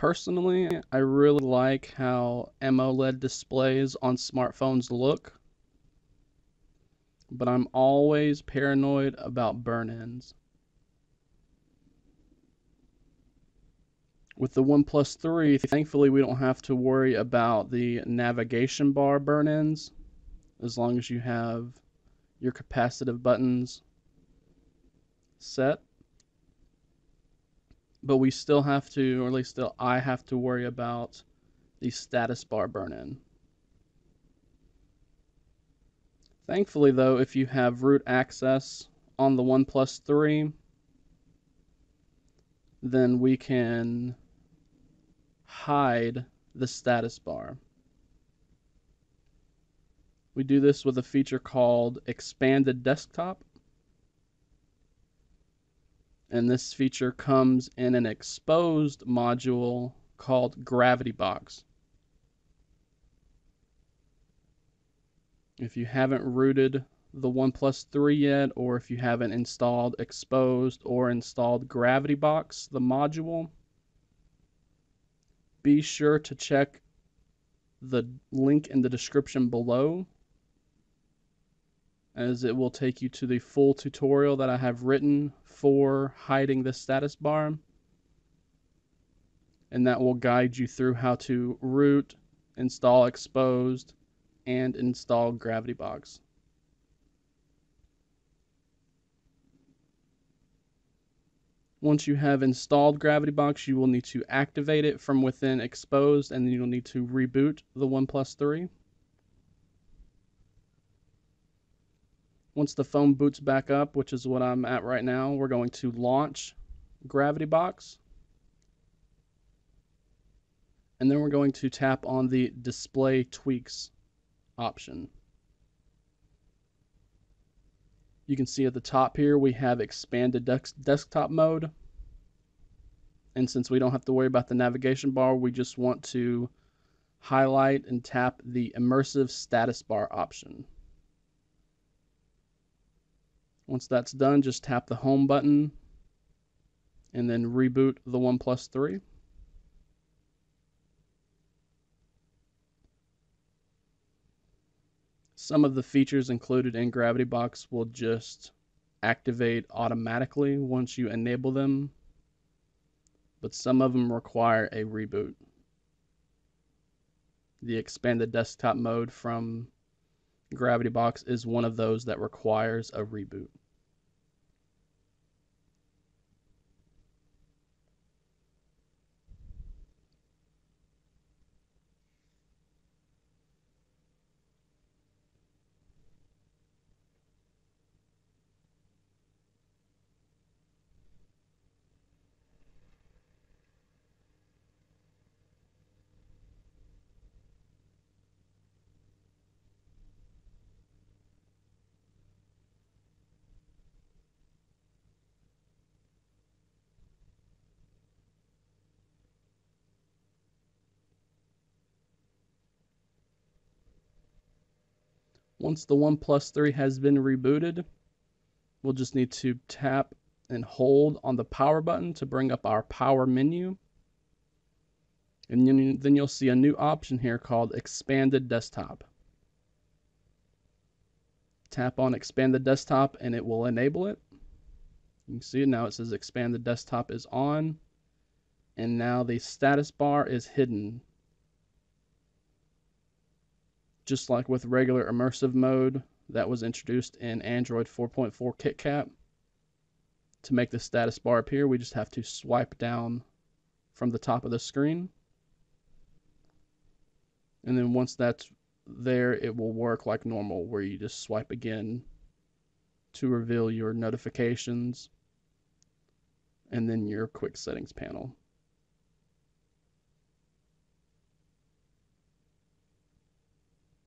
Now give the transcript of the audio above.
Personally, I really like how AMOLED displays on smartphones look, but I'm always paranoid about burn-ins. With the OnePlus 3, thankfully we don't have to worry about the navigation bar burn-ins as long as you have your capacitive buttons set. But we still have to, or at least still I have to worry about the status bar burn-in. Thankfully though, if you have root access on the OnePlus 3, then we can hide the status bar. We do this with a feature called Expanded Desktop. And this feature comes in an Xposed module called Gravity Box. If you haven't rooted the OnePlus 3 yet, or if you haven't installed Xposed or installed Gravity Box, the module, be sure to check the link in the description below as it will take you to the full tutorial that I have written for hiding the status bar and that will guide you through how to root, install Xposed, and install Gravity Box. Once you have installed Gravity Box, you will need to activate it from within Xposed, and then you'll need to reboot the OnePlus 3. Once the phone boots back up, which is what I'm at right now, we're going to launch Gravity Box. And then we're going to tap on the Display Tweaks option. You can see at the top here we have expanded desktop mode. And since we don't have to worry about the navigation bar, we just want to highlight and tap the immersive status bar option. Once that's done, just tap the home button and then reboot the OnePlus 3. Some of the features included in Gravity Box will just activate automatically once you enable them, but some of them require a reboot. The expanded desktop mode from Gravity Box is one of those that requires a reboot. Once the OnePlus 3 has been rebooted, we'll just need to tap and hold on the power button to bring up our power menu. And then you'll see a new option here called Expanded Desktop. Tap on Expanded Desktop and it will enable it. You can see now it says Expanded Desktop is on. And now the status bar is hidden just like with regular immersive mode that was introduced in Android 4.4 KitKat. To make the status bar appear, we just have to swipe down from the top of the screen. And then once that's there, it will work like normal, where you just swipe again to reveal your notifications and then your quick settings panel.